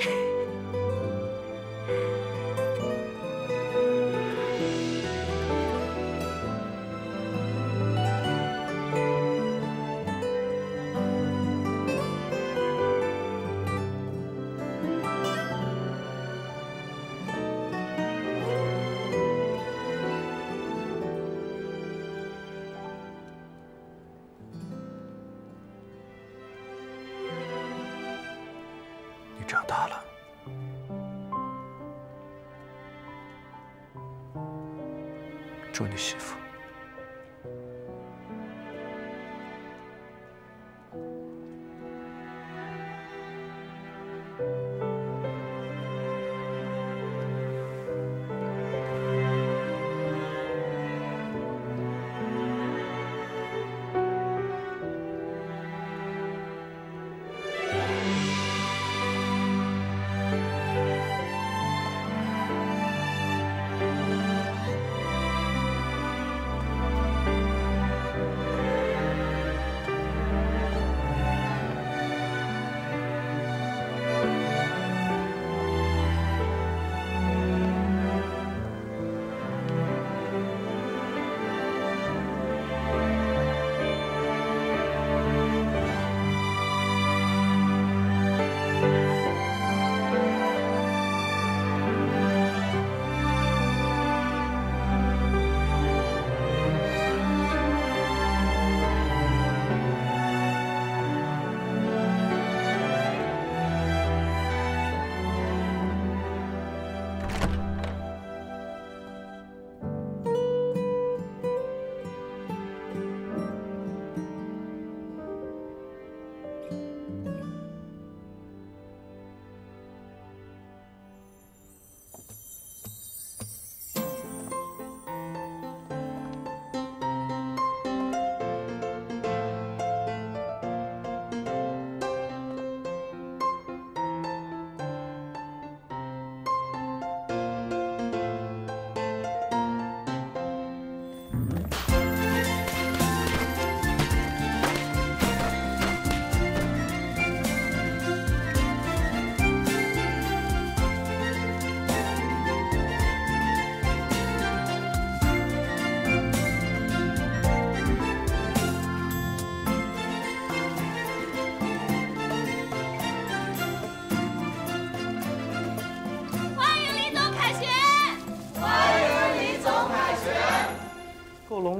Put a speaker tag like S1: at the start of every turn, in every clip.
S1: 嘿。做你
S2: 师
S1: 父。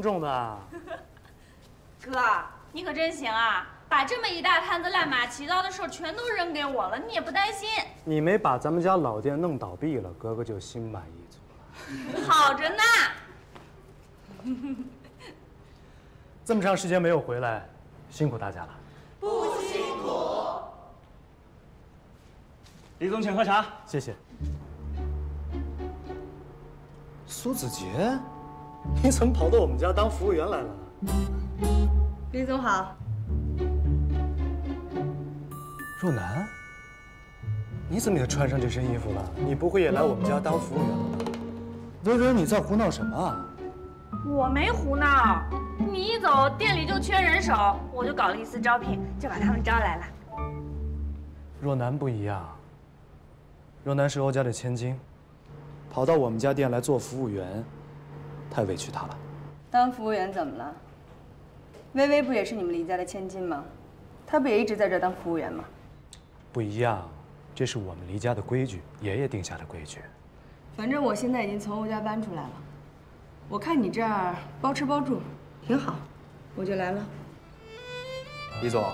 S1: 隆重的。
S2: 哥，你可真行啊，把这么一大摊子乱码七糟的事儿全都扔给我了，你也不担心？
S1: 你没把咱们家老店弄倒闭了，哥哥就心满意足了。
S2: 好着呢。
S1: 这么长时间没有回来，辛苦大家了。
S3: 不辛苦李总，请喝茶。
S1: 谢谢。苏子杰，你怎么跑到我们家当服务员来了？
S4: 李总好，
S1: 若楠，你怎么也穿上这身衣服了？你不会也来我们家当服务员了吧？薇薇，你在胡闹什么啊？
S2: 我没胡闹，你一走，店里就缺人手，我就搞了一次招聘，就把他们招来了。
S1: 若楠不一样，若楠是欧家的千金，跑到我们家店来做服务员，太委屈她了。
S4: 当服务员怎么了？薇薇不也是你们黎家的千金吗？她不也一直在这儿当服务员吗？
S1: 不一样，这是我们黎家的规矩，爷爷定下的规矩。
S4: 反正我现在已经从欧家搬出来了，我看你这儿包吃包住，挺好，我就来了。
S3: 李总，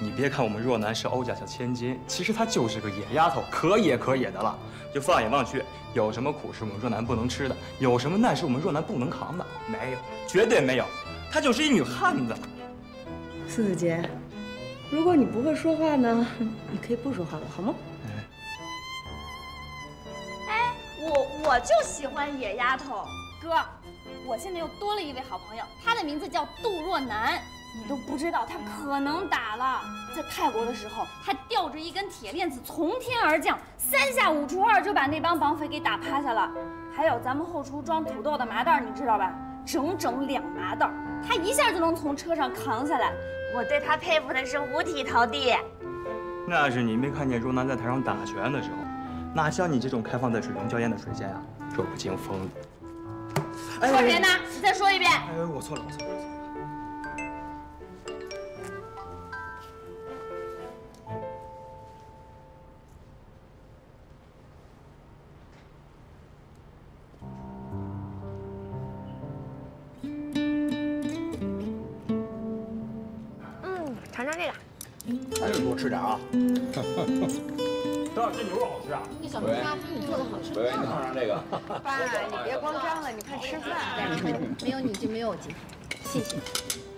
S3: 你别看我们若男是欧家小千金，其实她就是个野丫头，可野可野的了。就放眼望去，有什么苦是我们若男不能吃的？有什么难是我们若男不能扛的？没有，绝对没有。她就是一女汉子。
S4: 苏子杰，如果你不会说话呢，你可以不说话了，好吗？
S2: 哎，我我就喜欢野丫头。哥，我现在又多了一位好朋友，她的名字叫杜若楠。你都不知道她可能打了。在泰国的时候，她吊着一根铁链子从天而降，三下五除二就把那帮绑匪给打趴下了。还有咱们后厨装土豆的麻袋，你知道吧？整整两麻袋，她一下就能从车上扛下来。我对她佩服的是五体投地。
S3: 那是你没看见若男在台上打拳的时候，哪像你这种开放在水中娇艳的水仙啊，弱不禁风。
S2: 说谁呢？你再说一遍。
S3: 哎，我错了，我错了，我错了。
S5: 嗯，尝尝这个。
S6: 还是多吃点啊。
S3: 多少这牛肉好吃啊？
S5: 那小龙虾比你做的好吃
S6: 喂，你尝尝这个。
S4: 爸，你别光张了，你快吃饭。
S5: 没有你就没有我今天，谢谢。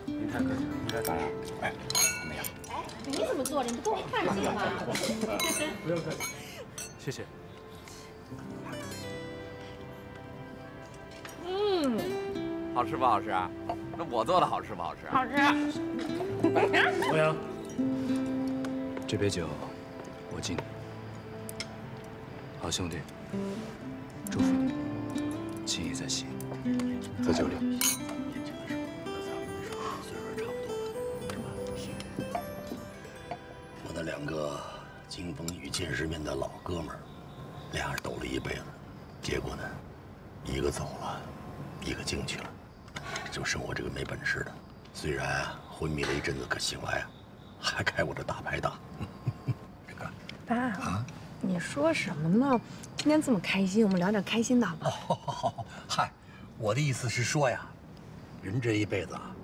S6: 您太客气了，您该咋样？哎，怎么样？
S5: 哎，你怎么做的？你不跟我看行吗？
S1: 不用客气，谢谢。
S6: 好吃不好吃啊？那我做的好吃不好吃？
S5: 好吃。
S1: 欧阳，这杯酒好兄弟，祝福你，情谊在心，在酒里。
S7: 年轻的时候和咱们岁数差不多，是吧？我那两个经风雨见世面的老哥们儿，俩人斗了一辈子，结果呢，一个走了，一个进去了，就剩我这个没本事的。虽然啊昏迷了一阵子，可醒来啊，还开我这大排档。这 个
S4: 爸，你说什么呢？今天这么开心，我们聊点开心的好不好？
S7: 嗨，我的意思是说呀，人这一辈子啊，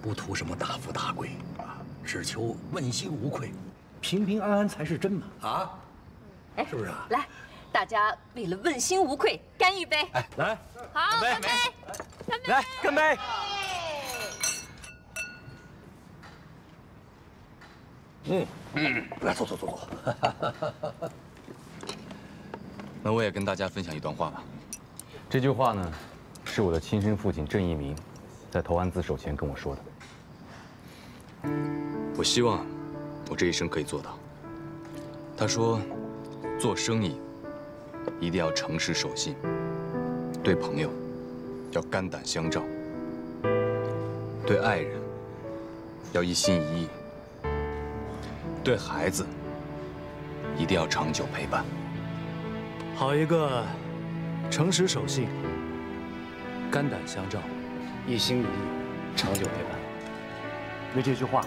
S7: 不图什么大富大贵啊，只求问心无愧，平平安安才是真嘛啊！
S8: 哎
S7: 是不是啊？
S8: 来，大家为了问心无愧，干一杯！
S7: 哎，
S1: 来，
S8: 好，干杯！
S3: 来，干杯！
S7: 来坐坐坐坐。
S9: 那我也跟大家分享一段话吧。这句话呢，是我的亲生父亲郑一鸣在投案自首前跟我说的。我希望我这一生可以做到。他说，做生意一定要诚实守信，对朋友要肝胆相照，对爱人要一心一意，对孩子一定要长久陪伴。
S1: 好一个诚实守信、肝胆相照、一心一意、长久陪伴。为这句话，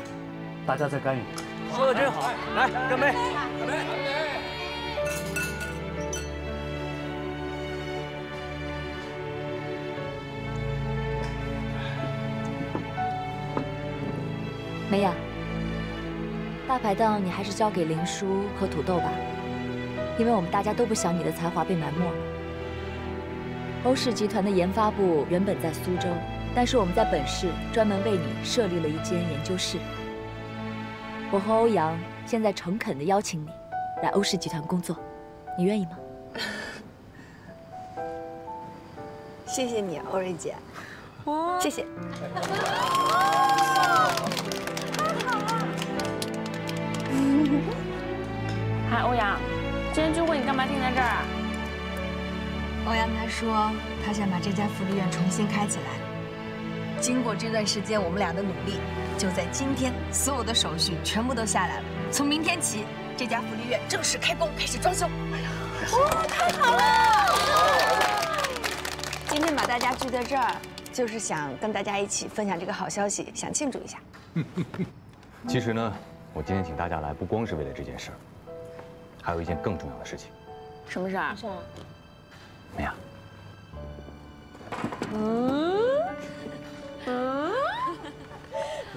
S1: 大家再干一杯。
S3: 说的真好，来干杯！干杯！
S8: 干杯梅雅，大排档你还是交给林叔和土豆吧，因为我们大家都不想你的才华被埋没了。欧氏集团的研发部原本在苏州，但是我们在本市专门为你设立了一间研究室。我和欧阳现在诚恳地邀请你来欧氏集团工作，你愿意吗？
S4: 谢谢你，欧瑞姐。
S8: 谢谢。
S5: 嗨，欧阳，今天聚会你干嘛停在这儿啊？
S4: 欧阳他说他想把这家福利院重新开起来。经过这段时间我们俩的努力，就在今天，所有的手续全部都下来了。从明天起，这家福利院正式开工，开始装修。哦，太好了今天把大家聚在这儿，就是想跟大家一起分享这个好消息，想庆祝一下。
S9: 其实呢，我今天请大家来，不光是为了这件事儿，还有一件更重要的事情。
S5: 什么事儿？
S9: 梅雅，
S5: 嗯嗯，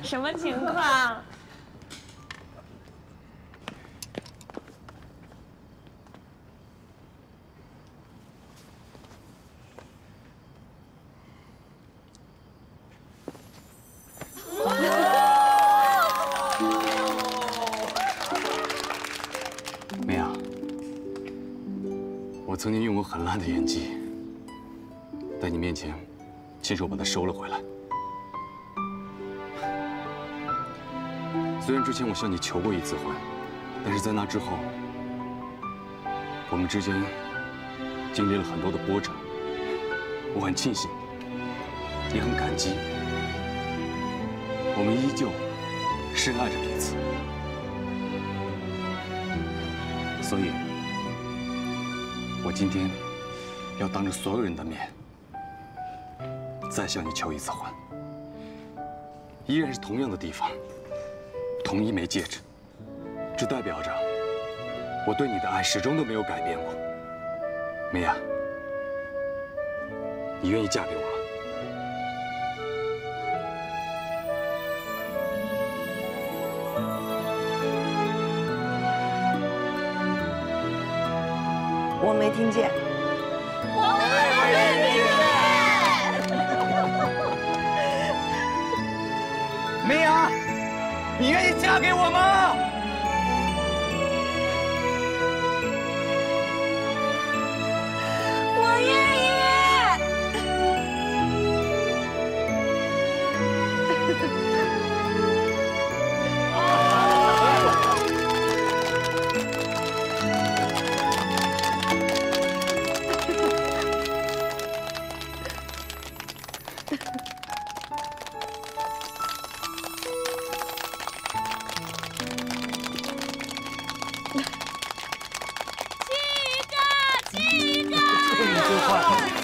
S5: 什么情况？
S9: 很烂的演技，在你面前亲手把它收了回来。虽然之前我向你求过一次婚，但是在那之后，我们之间经历了很多的波折。我很庆幸，也很感激，我们依旧深爱着彼此。所以，今天要当着所有人的面，再向你求一次婚。依然是同样的地方，同一枚戒指，这代表着我对你的爱始终都没有改变过。美雅，你愿意嫁给我
S4: 我没听见。
S2: 我也没听见。
S3: 梅雅，你愿意嫁给我吗？
S2: 了。